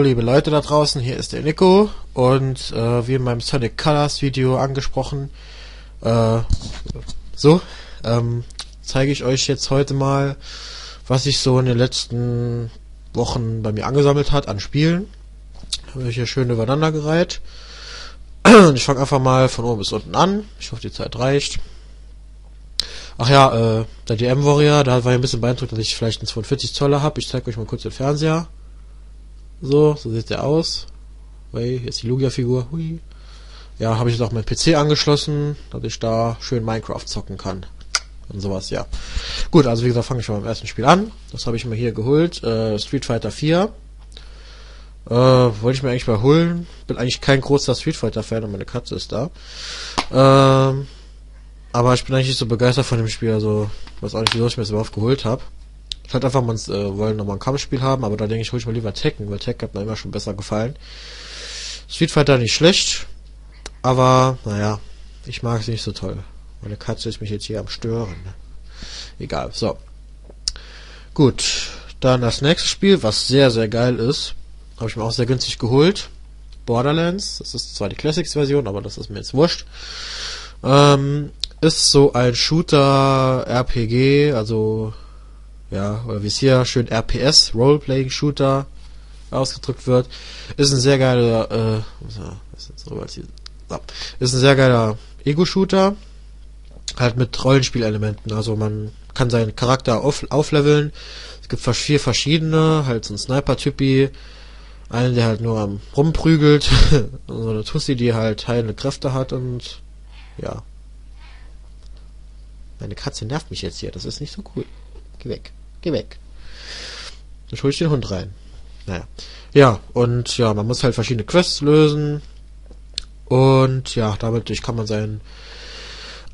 Liebe Leute da draußen, hier ist der Nico und äh, wie in meinem Sonic Colors Video angesprochen, äh, so, ähm, zeige ich euch jetzt heute mal, was sich so in den letzten Wochen bei mir angesammelt hat an Spielen. Habe ich hier schön übereinander gereiht. Ich fange einfach mal von oben bis unten an. Ich hoffe, die Zeit reicht. Ach ja, äh, der DM Warrior, da war ich ein bisschen beeindruckt, dass ich vielleicht einen 42 Zoller habe. Ich zeige euch mal kurz den Fernseher. So, so sieht der aus. Hey, ist die Lugia-Figur. Hui. Ja, habe ich jetzt auch mein PC angeschlossen, dass ich da schön Minecraft zocken kann. Und sowas, ja. Gut, also wie gesagt, fange ich mal beim ersten Spiel an. Das habe ich mir hier geholt. Äh, Street Fighter 4. Äh, wollte ich mir eigentlich mal holen. Bin eigentlich kein großer Street Fighter Fan und meine Katze ist da. Ähm, aber ich bin eigentlich nicht so begeistert von dem Spiel, also weiß auch nicht, wieso ich mir das überhaupt geholt habe. Ich hatte einfach mal, äh, wollen nochmal ein Kampfspiel haben, aber da denke ich, hol ich mal lieber Tekken, weil Tekken hat mir immer schon besser gefallen. Street Fighter nicht schlecht, aber naja, ich mag es nicht so toll. Meine Katze ist mich jetzt hier am Stören. Ne? Egal, so. Gut, dann das nächste Spiel, was sehr, sehr geil ist, habe ich mir auch sehr günstig geholt. Borderlands, das ist zwar die Classics-Version, aber das ist mir jetzt wurscht. Ähm, ist so ein Shooter-RPG, also ja, oder wie es hier schön RPS, Role-Playing-Shooter ausgedrückt wird. Ist ein sehr geiler, äh, ist ein sehr geiler Ego-Shooter, halt mit Rollenspielelementen. Also man kann seinen Charakter auf, aufleveln. Es gibt vier verschiedene, halt so ein Sniper-Typi, einen, der halt nur am rumprügelt, so eine Tussi, die halt heilende Kräfte hat und ja, meine Katze nervt mich jetzt hier, das ist nicht so cool. Geh weg. Geh weg. Dann hole ich den Hund rein. Naja. Ja, und ja, man muss halt verschiedene Quests lösen. Und ja, damit kann man seinen,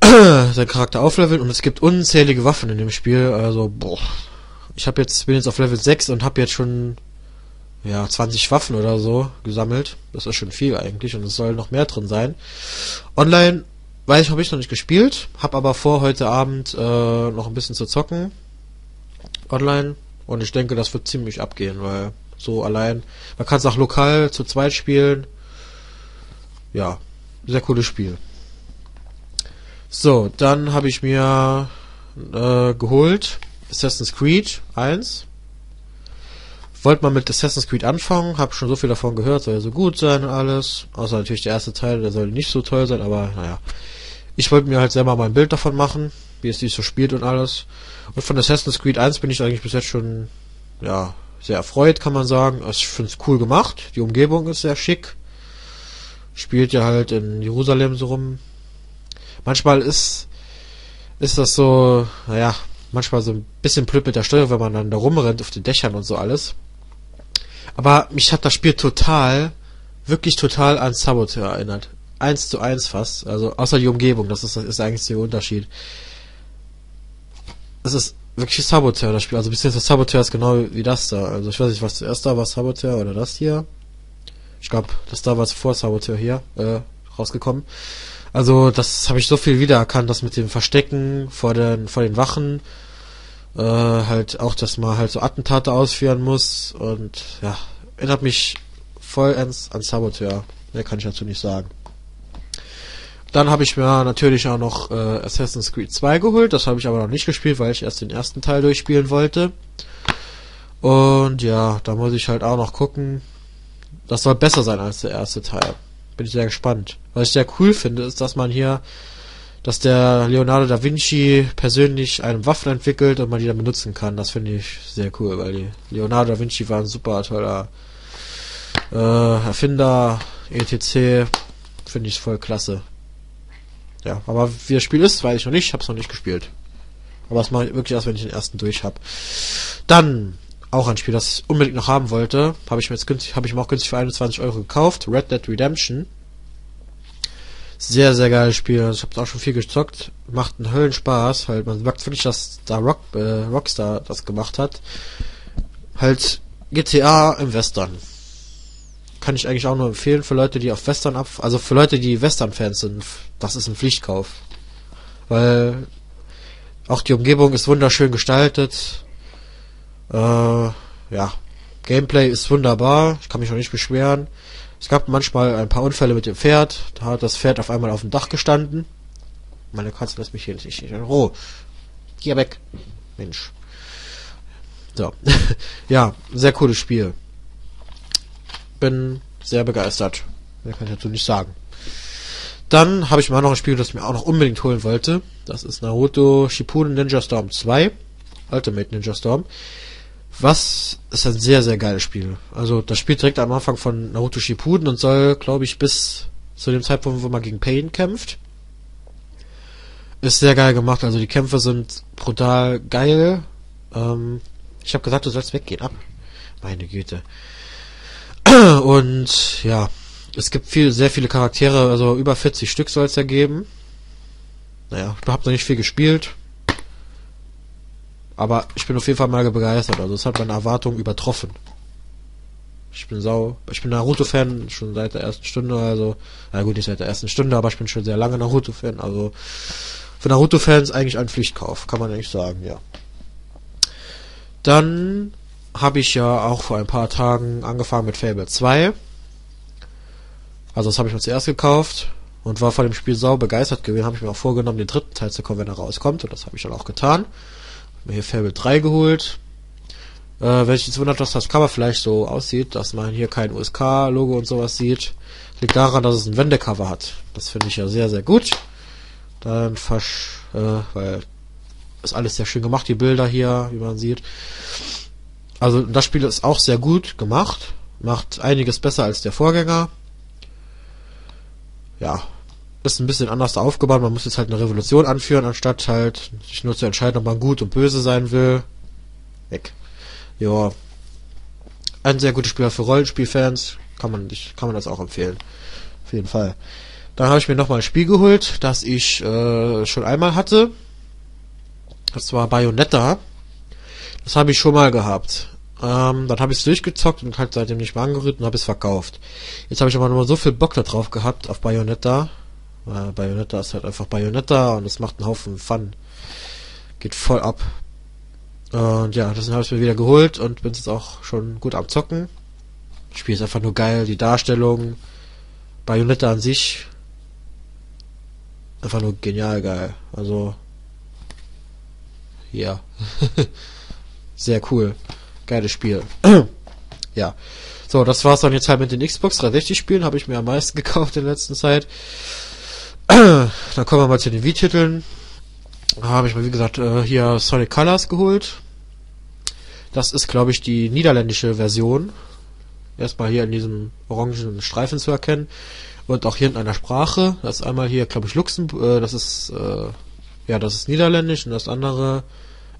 seinen Charakter aufleveln. Und es gibt unzählige Waffen in dem Spiel. Also, boah. Ich habe jetzt, bin jetzt auf Level 6 und habe jetzt schon ja, 20 Waffen oder so gesammelt. Das ist schon viel eigentlich und es soll noch mehr drin sein. Online Weiß ich, habe ich noch nicht gespielt, habe aber vor, heute Abend äh, noch ein bisschen zu zocken. Online. Und ich denke, das wird ziemlich abgehen, weil so allein, man kann es auch lokal zu zweit spielen. Ja, sehr cooles Spiel. So, dann habe ich mir äh, geholt Assassin's Creed 1. Wollte mal mit Assassin's Creed anfangen, habe schon so viel davon gehört, soll ja so gut sein und alles. Außer natürlich der erste Teil, der soll nicht so toll sein, aber naja. Ich wollte mir halt selber mal ein Bild davon machen, wie es sich so spielt und alles. Und von Assassin's Creed 1 bin ich eigentlich bis jetzt schon, ja, sehr erfreut, kann man sagen. Also ich finde es cool gemacht. Die Umgebung ist sehr schick. Spielt ja halt in Jerusalem so rum. Manchmal ist, ist das so, naja, manchmal so ein bisschen blöd mit der Steuerung, wenn man dann da rumrennt auf den Dächern und so alles. Aber mich hat das Spiel total, wirklich total an Saboteur erinnert eins zu eins fast. Also außer die Umgebung, das ist, ist eigentlich der Unterschied. Es ist wirklich Saboteur, das Spiel. Also beziehungsweise Saboteur ist genau wie das da. Also ich weiß nicht, was zuerst da war, Saboteur oder das hier. Ich glaube, das da war vor Saboteur hier äh, rausgekommen. Also das habe ich so viel wiedererkannt, das mit dem Verstecken vor den vor den Wachen, äh, halt auch, dass man halt so Attentate ausführen muss und ja, erinnert mich voll ans, an Saboteur. Mehr kann ich dazu nicht sagen. Dann habe ich mir natürlich auch noch äh, Assassin's Creed 2 geholt. Das habe ich aber noch nicht gespielt, weil ich erst den ersten Teil durchspielen wollte. Und ja, da muss ich halt auch noch gucken. Das soll besser sein als der erste Teil. Bin ich sehr gespannt. Was ich sehr cool finde, ist, dass man hier, dass der Leonardo da Vinci persönlich eine Waffe entwickelt und man die dann benutzen kann. Das finde ich sehr cool, weil die Leonardo da Vinci war ein super toller äh, Erfinder, etc. Finde ich voll klasse. Ja, aber wie das Spiel ist, weiß ich noch nicht. Ich habe es noch nicht gespielt. Aber das mache ich wirklich erst, wenn ich den ersten durch habe. Dann auch ein Spiel, das ich unbedingt noch haben wollte, habe ich mir jetzt günstig, habe ich mir auch günstig für 21 Euro gekauft. Red Dead Redemption. Sehr, sehr geiles Spiel. Ich habe auch schon viel gezockt. Macht einen Höllenspaß. Halt, man merkt wirklich, dass da Rock, äh, Rockstar das gemacht hat. Halt GTA im Western kann ich eigentlich auch nur empfehlen für Leute, die auf Western ab, also für Leute, die Western-Fans sind, das ist ein Pflichtkauf. Weil auch die Umgebung ist wunderschön gestaltet. Äh, ja, Gameplay ist wunderbar, ich kann mich noch nicht beschweren. Es gab manchmal ein paar Unfälle mit dem Pferd, da hat das Pferd auf einmal auf dem Dach gestanden. Meine Katze lässt mich hier nicht in Ruhe. Geh weg. Mensch. So. ja, sehr cooles Spiel. Bin sehr begeistert. Mehr kann ich dazu nicht sagen. Dann habe ich mal noch ein Spiel, das ich mir auch noch unbedingt holen wollte. Das ist Naruto Shippuden Ninja Storm 2. Ultimate Ninja Storm. Was ist ein sehr, sehr geiles Spiel. Also das spielt direkt am Anfang von Naruto Shippuden und soll, glaube ich, bis zu dem Zeitpunkt, wo man gegen Pain kämpft. Ist sehr geil gemacht. Also die Kämpfe sind brutal geil. Ähm, ich habe gesagt, du sollst weggehen. Ab. Meine Güte. Und ja, es gibt viel, sehr viele Charaktere, also über 40 Stück soll es ja geben. Naja, ich habe noch nicht viel gespielt. Aber ich bin auf jeden Fall mal begeistert. Also es hat meine Erwartungen übertroffen. Ich bin sau, ich bin Naruto-Fan schon seit der ersten Stunde, also, na gut, nicht seit der ersten Stunde, aber ich bin schon sehr lange Naruto-Fan, also für Naruto-Fans eigentlich ein Pflichtkauf, kann man eigentlich sagen, ja. Dann habe ich ja auch vor ein paar Tagen angefangen mit Fable 2. Also das habe ich mir zuerst gekauft und war von dem Spiel sau begeistert gewesen. Habe ich mir auch vorgenommen, den dritten Teil zu kommen, wenn er rauskommt. Und das habe ich dann auch getan. Hab mir hier Fable 3 geholt. Äh, wenn ich jetzt wundert, dass das Cover vielleicht so aussieht, dass man hier kein USK-Logo und sowas sieht, liegt daran, dass es ein Wendecover hat. Das finde ich ja sehr, sehr gut. Dann fasch, äh, weil ist alles sehr schön gemacht, die Bilder hier, wie man sieht. Also das Spiel ist auch sehr gut gemacht, macht einiges besser als der Vorgänger ja, ist ein bisschen anders aufgebaut. Man muss jetzt halt eine Revolution anführen, anstatt halt sich nur zu entscheiden, ob man gut und böse sein will. Weg. Ja. Ein sehr gutes Spiel für Rollenspielfans. Kann man, kann man das auch empfehlen. Auf jeden Fall. Dann habe ich mir nochmal ein Spiel geholt, das ich äh, schon einmal hatte. Das war Bayonetta. Das habe ich schon mal gehabt. Ähm, dann habe ich es durchgezockt und halt seitdem nicht mehr angerührt und habe es verkauft. Jetzt habe ich aber noch mal so viel Bock da drauf gehabt auf Bayonetta. Äh, Bayonetta ist halt einfach Bayonetta und es macht einen Haufen Fun. Geht voll ab. Und ja, deswegen habe ich mir wieder geholt und bin jetzt auch schon gut am Zocken. Das Spiel ist einfach nur geil, die Darstellung, Bayonetta an sich. Einfach nur genial geil. Also, ja. Sehr cool. Geiles Spiel. ja. So, das war's dann jetzt halt mit den Xbox 360 Spielen. Habe ich mir am meisten gekauft in der letzten Zeit. dann kommen wir mal zu den Wii-Titeln. Habe ich mir, wie gesagt, äh, hier Sonic Colors geholt. Das ist, glaube ich, die niederländische Version. Erstmal hier in diesem orangen Streifen zu erkennen. Und auch hier in einer Sprache. Das ist einmal hier, glaube ich, Luxemburg. Äh, das ist, äh, ja, das ist Niederländisch und das andere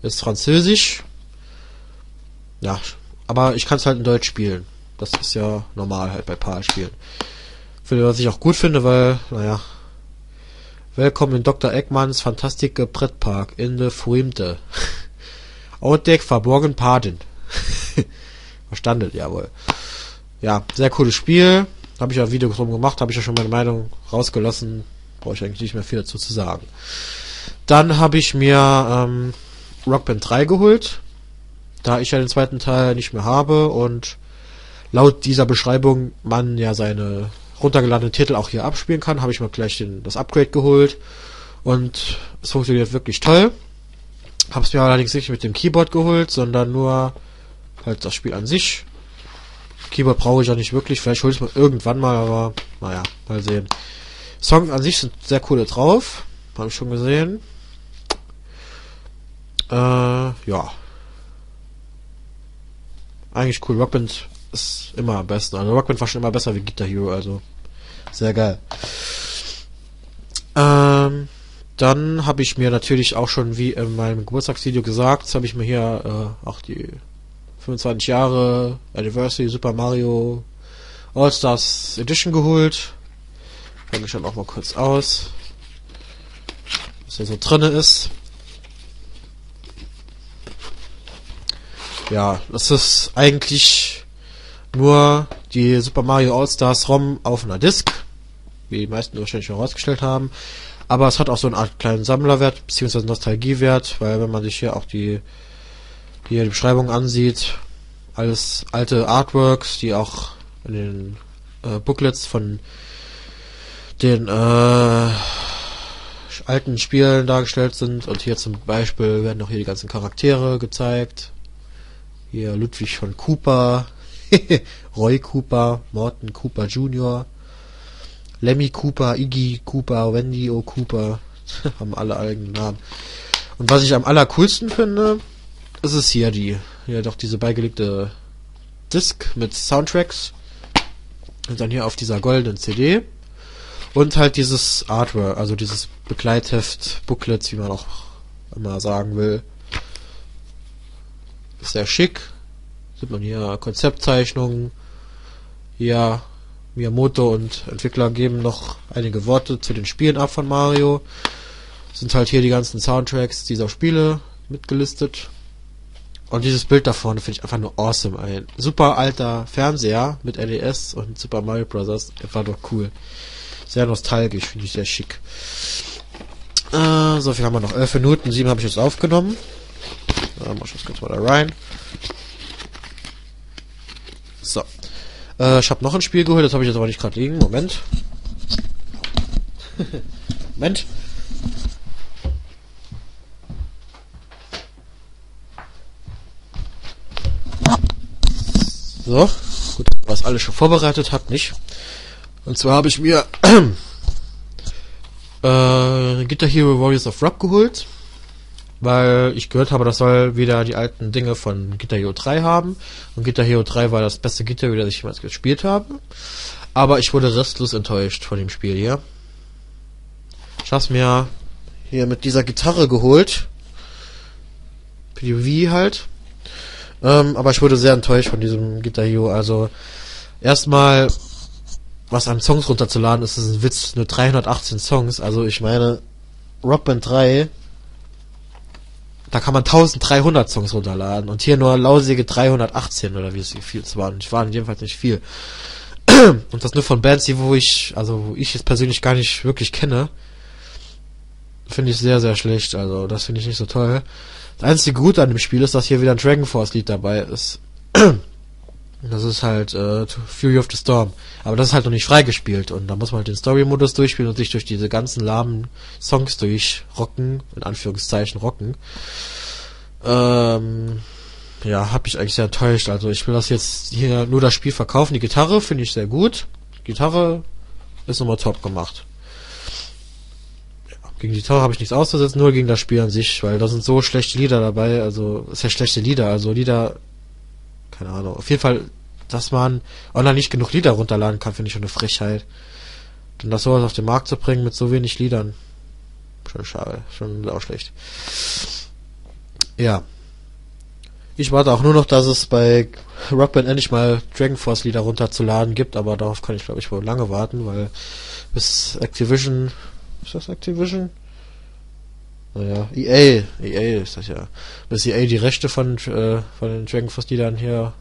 ist Französisch. Ja, aber ich kann es halt in Deutsch spielen. Das ist ja normal halt bei PAL-Spielen. Finde, was ich auch gut finde, weil, naja, Willkommen in Dr. Eggmans Fantastische Brettpark in der Fruimte. Outdeck verborgen Paden. Verstanden, jawohl. Ja, sehr cooles Spiel. Habe ich ja Video drum gemacht, habe ich ja schon meine Meinung rausgelassen. Brauche ich eigentlich nicht mehr viel dazu zu sagen. Dann habe ich mir ähm, Rockband 3 geholt da ich ja den zweiten Teil nicht mehr habe und laut dieser Beschreibung man ja seine runtergeladenen Titel auch hier abspielen kann, habe ich mir gleich den, das Upgrade geholt und es funktioniert wirklich toll. Habe es mir allerdings nicht mit dem Keyboard geholt, sondern nur halt das Spiel an sich. Keyboard brauche ich ja nicht wirklich, vielleicht hole ich es mal irgendwann mal, aber naja, mal sehen. Songs an sich sind sehr coole drauf, habe ich schon gesehen. Äh, ja, eigentlich cool. Rockband ist immer am besten. Also Rockband war schon immer besser wie Guitar Hero, also sehr geil. Ähm, dann habe ich mir natürlich auch schon, wie in meinem Geburtstagsvideo gesagt, habe ich mir hier äh, auch die 25 Jahre Anniversary Super Mario All-Stars Edition geholt. Fange ich dann auch mal kurz aus. Was hier so drinne ist. Ja, das ist eigentlich nur die Super Mario All-Stars ROM auf einer Disk, wie die meisten wahrscheinlich schon herausgestellt haben. Aber es hat auch so eine Art kleinen Sammlerwert, beziehungsweise Nostalgiewert, weil wenn man sich hier auch die, hier die Beschreibung ansieht, alles alte Artworks, die auch in den äh, Booklets von den äh, alten Spielen dargestellt sind. Und hier zum Beispiel werden auch hier die ganzen Charaktere gezeigt. Hier Ludwig von Cooper, Roy Cooper, Morton Cooper Jr., Lemmy Cooper, Iggy Cooper, Wendy O. Cooper. Haben alle eigenen Namen. Und was ich am allercoolsten finde, ist es hier die, hier doch diese beigelegte Disc mit Soundtracks. Und dann hier auf dieser goldenen CD. Und halt dieses Artwork, also dieses Begleitheft, Booklets, wie man auch immer sagen will. Ist sehr schick. Sieht man hier Konzeptzeichnungen. Hier Miyamoto und Entwickler geben noch einige Worte zu den Spielen ab von Mario. Sind halt hier die ganzen Soundtracks dieser Spiele mitgelistet. Und dieses Bild da vorne finde ich einfach nur awesome. Ein super alter Fernseher mit NES und Super Mario Bros. Einfach doch cool. Sehr nostalgisch, finde ich sehr schick. Äh, so viel haben wir noch. 11 Minuten, 7 habe ich jetzt aufgenommen. Da mach ich das kurz mal da rein. So. Äh, ich habe noch ein Spiel geholt, das habe ich jetzt aber nicht gerade liegen. Moment. Moment. So, gut, was alles schon vorbereitet hat, nicht? Und zwar habe ich mir äh, Guitar Hero Warriors of Rock geholt, weil ich gehört habe, das soll wieder die alten Dinge von Guitar Hero 3 haben. Und Guitar Hero 3 war das beste Guitar Hero, das ich jemals gespielt habe. Aber ich wurde restlos enttäuscht von dem Spiel hier. Ich habe mir hier mit dieser Gitarre geholt. PDV halt. Ähm, aber ich wurde sehr enttäuscht von diesem Guitar Hero. Also erstmal, was an Songs runterzuladen ist, ist ein Witz. Nur 318 Songs. Also ich meine, Rock Band 3, da kann man 1300 Songs runterladen. Und hier nur lausige 318 oder wie viel es waren. Ich war jedenfalls nicht viel. Und das nur von Bands, die wo ich, also wo ich es persönlich gar nicht wirklich kenne. Finde ich sehr, sehr schlecht. Also das finde ich nicht so toll. Das einzige Gute an dem Spiel ist, dass hier wieder ein Dragon Force Lied dabei ist. Das ist halt äh, Fury of the Storm. Aber das ist halt noch nicht freigespielt und da muss man halt den Story-Modus durchspielen und sich durch diese ganzen lahmen Songs durchrocken, in Anführungszeichen rocken. Ähm, ja, hab ich eigentlich sehr enttäuscht. Also ich will das jetzt hier nur das Spiel verkaufen. Die Gitarre finde ich sehr gut. Die Gitarre ist nochmal top gemacht. Gegen die Gitarre habe ich nichts auszusetzen, nur gegen das Spiel an sich, weil da sind so schlechte Lieder dabei, also sehr schlechte Lieder, also Lieder, keine Ahnung. Auf jeden Fall, dass man online nicht genug Lieder runterladen kann, finde ich schon eine Frechheit. Denn das sowas auf den Markt zu bringen mit so wenig Liedern, schon schade, schon auch schlecht. Ja. Ich warte auch nur noch, dass es bei Rockband endlich mal Dragon Force Lieder runterzuladen gibt, aber darauf kann ich glaube ich wohl lange warten, weil bis Activision ist das Activision? Naja, EA, EA ist das ja. Bis EA die Rechte von, äh, von den Dragon Force Liedern hier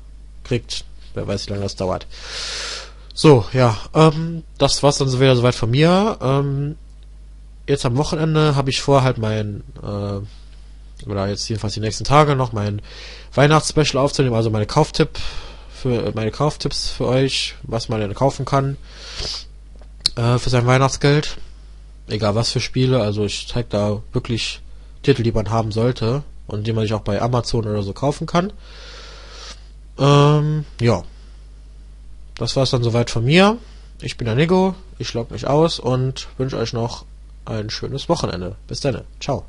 kriegt, wer weiß, wie lange das dauert. So, ja, ähm, das war's dann so wieder soweit von mir. Ähm, jetzt am Wochenende habe ich vor, halt mein, äh, oder jetzt jedenfalls die nächsten Tage noch mein Weihnachtsspecial aufzunehmen, also meine Kauftipp für meine Kauftipps für euch, was man denn kaufen kann äh, für sein Weihnachtsgeld egal was für Spiele, also ich zeige da wirklich Titel, die man haben sollte und die man sich auch bei Amazon oder so kaufen kann. Ähm, ja. Das war's dann soweit von mir. Ich bin der Nigo, ich log mich aus und wünsche euch noch ein schönes Wochenende. Bis dann. Ciao.